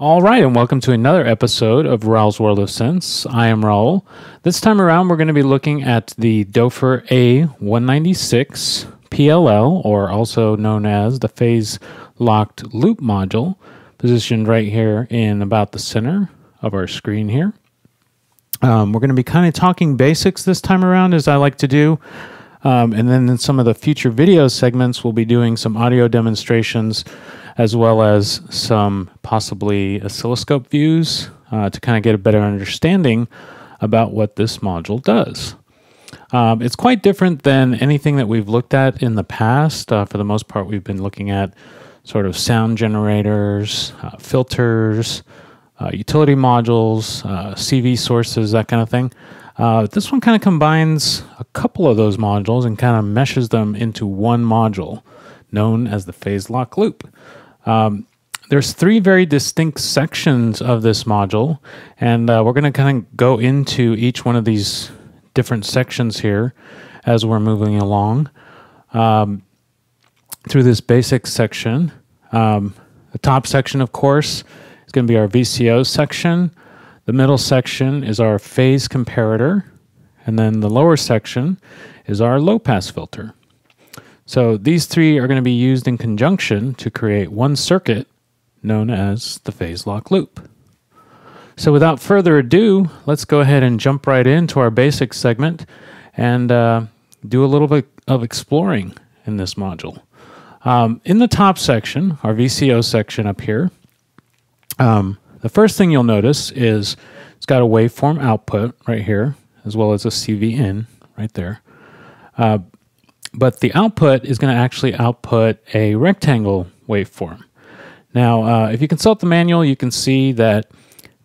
All right, and welcome to another episode of Raul's World of Synths. I am Raul. This time around, we're going to be looking at the Doepfer A196 PLL, or also known as the phase locked loop module, positioned right here in about the center of our screen here. Um, we're going to be kind of talking basics this time around, as I like to do. Um, and then in some of the future video segments, we'll be doing some audio demonstrations as well as some possibly oscilloscope views uh, to kind of get a better understanding about what this module does. Um, it's quite different than anything that we've looked at in the past. Uh, for the most part, we've been looking at sort of sound generators, uh, filters, uh, utility modules, uh, CV sources, that kind of thing. Uh, this one kind of combines a couple of those modules and kind of meshes them into one module known as the phase lock loop. Um, there's three very distinct sections of this module, and uh, we're going to kind of go into each one of these different sections here as we're moving along um, through this basic section. Um, the top section, of course, is going to be our VCO section. The middle section is our phase comparator, and then the lower section is our low pass filter. So these three are going to be used in conjunction to create one circuit known as the phase lock loop. So without further ado, let's go ahead and jump right into our basic segment and uh, do a little bit of exploring in this module. Um, in the top section, our VCO section up here, um, the first thing you'll notice is it's got a waveform output right here, as well as a CV in right there. Uh, but the output is going to actually output a rectangle waveform. Now, uh, if you consult the manual, you can see that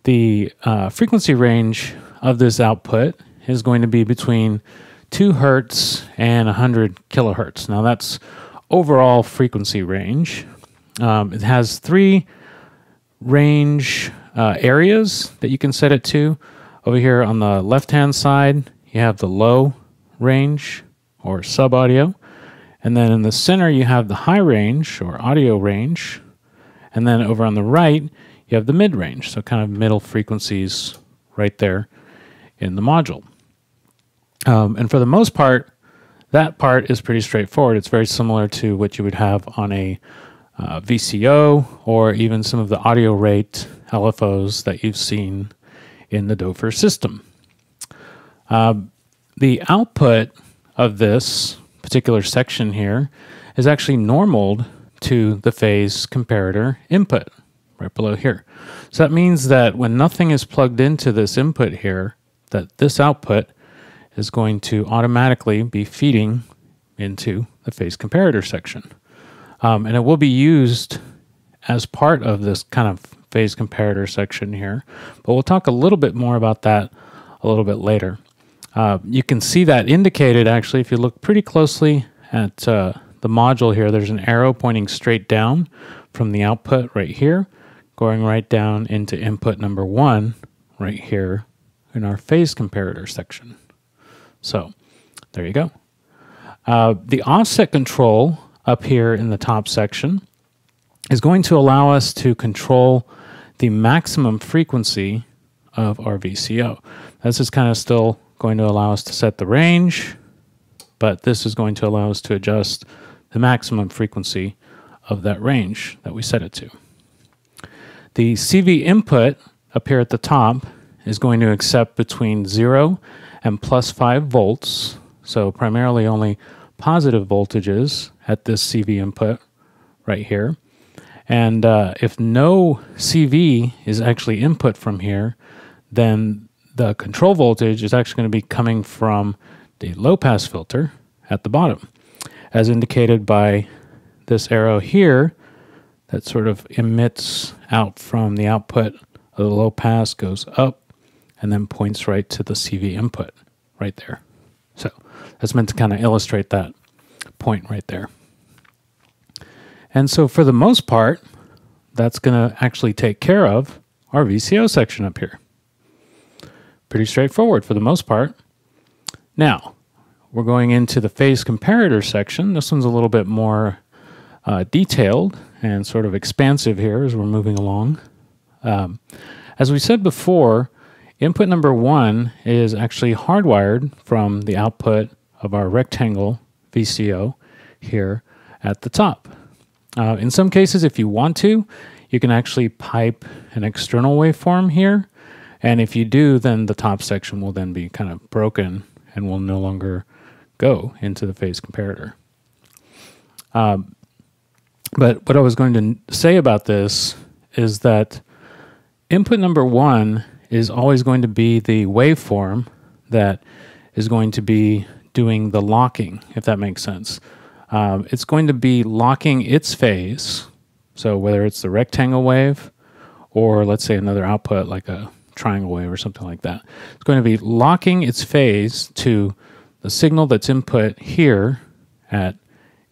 the uh, frequency range of this output is going to be between 2 hertz and 100 kilohertz. Now, that's overall frequency range. Um, it has three range uh, areas that you can set it to. Over here on the left hand side, you have the low range or sub audio. And then in the center, you have the high range or audio range. And then over on the right, you have the mid range, so kind of middle frequencies right there in the module. Um, and for the most part, that part is pretty straightforward. It's very similar to what you would have on a uh, VCO or even some of the audio rate LFOs that you've seen in the Doepfer system. Uh, the output of this particular section here is actually normaled to the phase comparator input right below here. So that means that when nothing is plugged into this input here, that this output is going to automatically be feeding into the phase comparator section. Um, and it will be used as part of this kind of phase comparator section here, but we'll talk a little bit more about that a little bit later. Uh, you can see that indicated actually if you look pretty closely at uh, the module here. There's an arrow pointing straight down from the output right here, going right down into input number one right here in our phase comparator section. So there you go. Uh, the offset control up here in the top section is going to allow us to control the maximum frequency of our VCO. This is kind of still going to allow us to set the range, but this is going to allow us to adjust the maximum frequency of that range that we set it to. The CV input up here at the top is going to accept between 0 and plus 5 volts, so primarily only positive voltages at this CV input right here. And uh, if no CV is actually input from here, then the control voltage is actually going to be coming from the low pass filter at the bottom, as indicated by this arrow here that sort of emits out from the output of the low pass, goes up, and then points right to the CV input right there. So that's meant to kind of illustrate that point right there. And so for the most part, that's going to actually take care of our VCO section up here. Pretty straightforward for the most part. Now, we're going into the phase comparator section. This one's a little bit more uh, detailed and sort of expansive here as we're moving along. Um, as we said before, input number one is actually hardwired from the output of our rectangle VCO here at the top. Uh, in some cases, if you want to, you can actually pipe an external waveform here. And if you do, then the top section will then be kind of broken and will no longer go into the phase comparator. Um, but what I was going to say about this is that input number one is always going to be the waveform that is going to be doing the locking, if that makes sense. Um, it's going to be locking its phase. So whether it's the rectangle wave or let's say another output like a triangle wave or something like that, it's going to be locking its phase to the signal that's input here at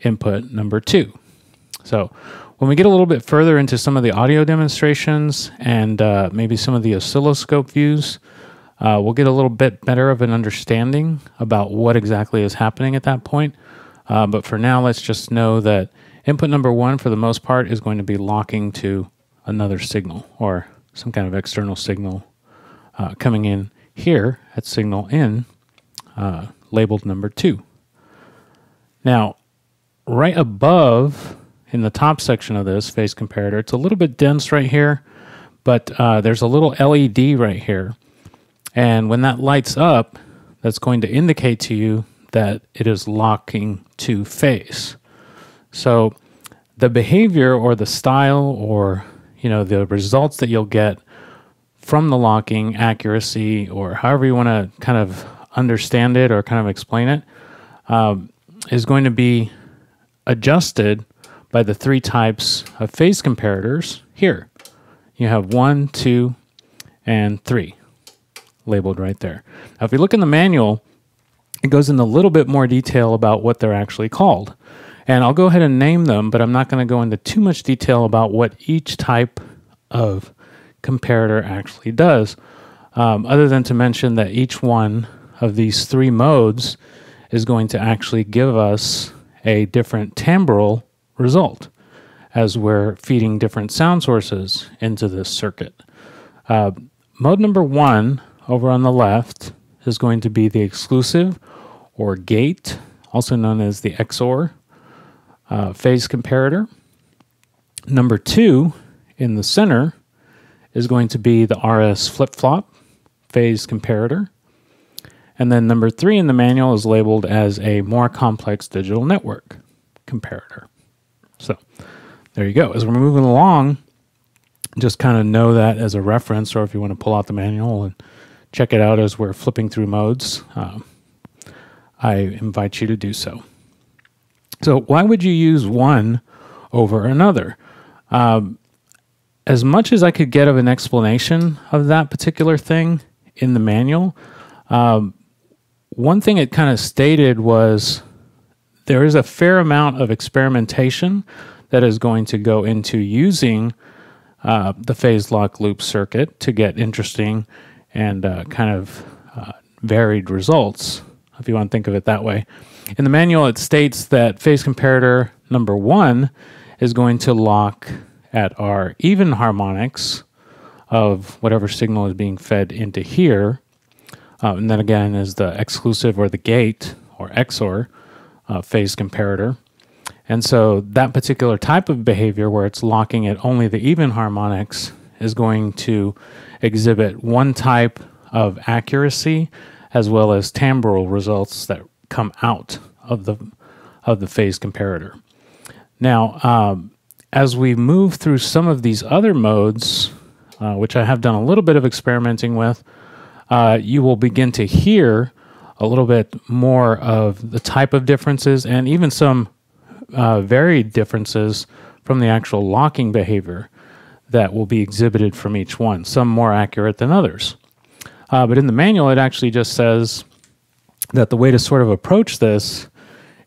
input number two. So when we get a little bit further into some of the audio demonstrations and uh, maybe some of the oscilloscope views, uh, we'll get a little bit better of an understanding about what exactly is happening at that point. Uh, but for now, let's just know that input number one, for the most part, is going to be locking to another signal or some kind of external signal uh, coming in here at signal in, uh, labeled number two. Now, right above in the top section of this phase comparator, it's a little bit dense right here, but uh, there's a little LED right here. And when that lights up, that's going to indicate to you that it is locking to phase. So the behavior or the style or you know the results that you'll get from the locking accuracy or however you want to kind of understand it or kind of explain it um, is going to be adjusted by the three types of phase comparators here. You have one, two, and three labeled right there. Now, if you look in the manual, it goes into a little bit more detail about what they're actually called. And I'll go ahead and name them, but I'm not going to go into too much detail about what each type of comparator actually does, um, other than to mention that each one of these three modes is going to actually give us a different timbral result as we're feeding different sound sources into this circuit. Uh, mode number one over on the left is going to be the exclusive or gate, also known as the XOR uh, phase comparator. Number two in the center is going to be the RS flip flop phase comparator. And then number three in the manual is labeled as a more complex digital network comparator. So there you go. As we're moving along, just kind of know that as a reference, or if you want to pull out the manual and check it out as we're flipping through modes. Um, I invite you to do so. So, why would you use one over another? Um, as much as I could get of an explanation of that particular thing in the manual, um, one thing it kind of stated was there is a fair amount of experimentation that is going to go into using uh, the phase lock loop circuit to get interesting and uh, kind of uh, varied results if you want to think of it that way. In the manual, it states that phase comparator number one is going to lock at our even harmonics of whatever signal is being fed into here. Uh, and then again is the exclusive or the gate or XOR uh, phase comparator. And so that particular type of behavior where it's locking at only the even harmonics is going to exhibit one type of accuracy as well as timbral results that come out of the of the phase comparator. Now, um, as we move through some of these other modes, uh, which I have done a little bit of experimenting with, uh, you will begin to hear a little bit more of the type of differences and even some uh, varied differences from the actual locking behavior that will be exhibited from each one, some more accurate than others. Uh, but in the manual, it actually just says that the way to sort of approach this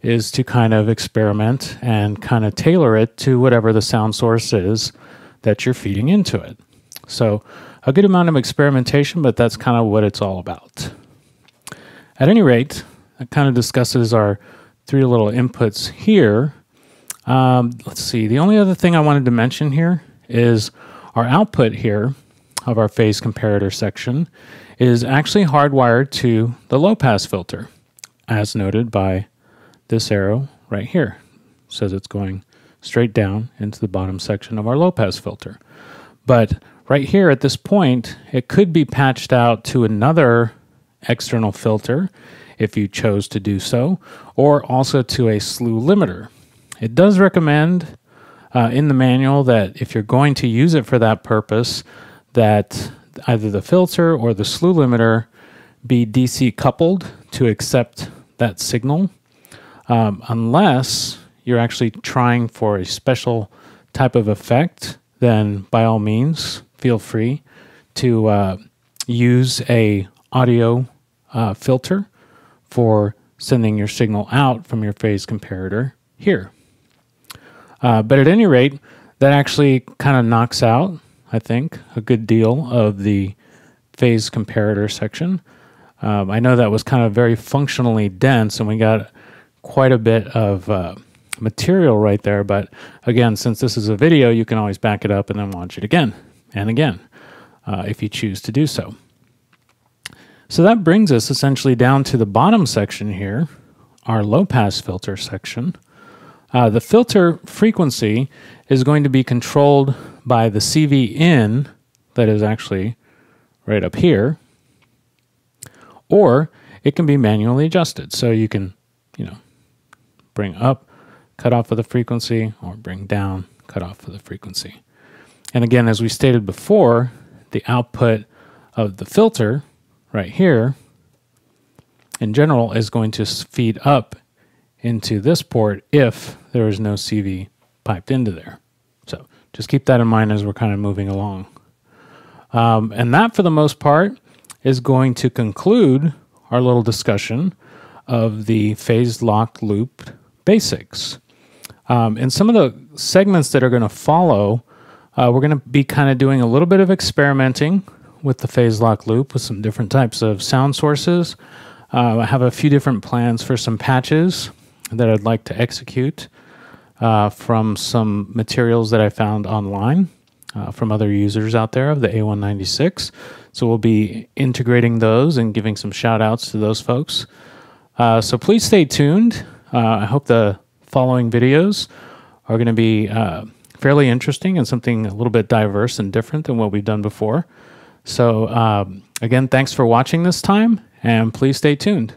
is to kind of experiment and kind of tailor it to whatever the sound source is that you're feeding into it. So, a good amount of experimentation, but that's kind of what it's all about. At any rate, it kind of discusses our three little inputs here. Um, let's see, the only other thing I wanted to mention here is our output here of our phase comparator section is actually hardwired to the low pass filter, as noted by this arrow right here. Says it's going straight down into the bottom section of our low pass filter. But right here at this point, it could be patched out to another external filter if you chose to do so, or also to a slew limiter. It does recommend uh, in the manual that if you're going to use it for that purpose, that either the filter or the slew limiter be DC coupled to accept that signal, um, unless you're actually trying for a special type of effect, then by all means, feel free to uh, use a audio uh, filter for sending your signal out from your phase comparator here. Uh, but at any rate, that actually kind of knocks out, I think, a good deal of the phase comparator section. Um, I know that was kind of very functionally dense, and we got quite a bit of uh, material right there. But again, since this is a video, you can always back it up and then watch it again and again uh, if you choose to do so. So that brings us essentially down to the bottom section here, our low pass filter section. Uh, the filter frequency is going to be controlled by the CV in that is actually right up here, or it can be manually adjusted. So you can, you know, bring up, cut off of the frequency, or bring down, cut off of the frequency. And again, as we stated before, the output of the filter right here in general is going to feed up into this port if there is no CV piped into there. So just keep that in mind as we're kind of moving along. Um, and that, for the most part, is going to conclude our little discussion of the phase locked loop basics. Um, and some of the segments that are going to follow, uh, we're going to be kind of doing a little bit of experimenting with the phase lock loop with some different types of sound sources. Uh, I have a few different plans for some patches that I'd like to execute uh, from some materials that I found online uh, from other users out there of the A196. So we'll be integrating those and giving some shout outs to those folks. Uh, so please stay tuned. Uh, I hope the following videos are going to be uh, fairly interesting and something a little bit diverse and different than what we've done before. So, um, again, thanks for watching this time, and please stay tuned.